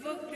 advocate.